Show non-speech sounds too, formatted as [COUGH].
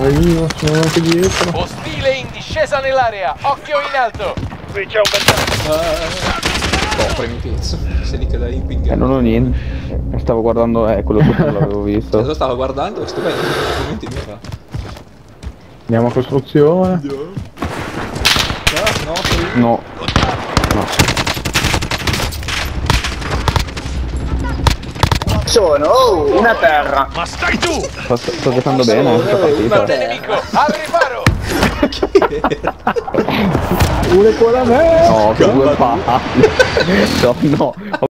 Venivo, sono anche dietro. Ostile in discesa nell'area. Occhio in alto. Qui c'è un bersaglio. Coprimi pezzo. Sei che da imping. Eh, non ho niente. Stavo guardando, eh, quello che non l'avevo visto. Cosa stavo guardando? Sto bene, momenti mi era. Andiamo a costruzione. No. No. No. Sono, oh, una terra. Ma stai tu! Sto, sto giocando bene questa una partita. Al riparo. Pure con la me! No, che due palle. [LAUGHS] No, no.